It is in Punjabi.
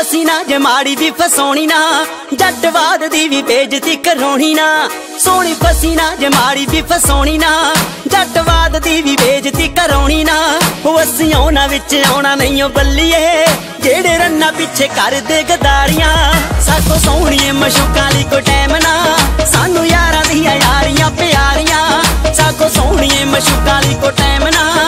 ਦੇਸੀ ਨਾ, ਜੇ ਮਾੜੀ ਵੀ ਫਸਾਉਣੀ ਨਾ, ਜੱਟਵਾਦ ਦੀ ਵੀ ਬੇਇੱਜ਼ਤੀ ਕਰਾਉਣੀ ਨਾ। ਸੋਹਣੀ ਫਸੀ ਨਾ, ਜੇ ਮਾੜੀ ਵੀ ਫਸੋਣੀ ਨਾ, ਜੱਟਵਾਦ ਦੀ ਵੀ ਬੇਇੱਜ਼ਤੀ ਕਰਾਉਣੀ ਨਾ। ਉਹ ਅਸੀਂ ਉਹਨਾਂ ਵਿੱਚ ਆਉਣਾ ਨਹੀਂ, ਉਹ ਬੱਲੀਏ, ਜਿਹੜੇ ਰੰਨਾ ਪਿੱਛੇ ਕਰਦੇ ਗਦਾਰੀਆਂ। ਸਾਥੋਂ ਸੋਹਣੀਏ ਮਸ਼ੂਕ शुकाली को टाइम ना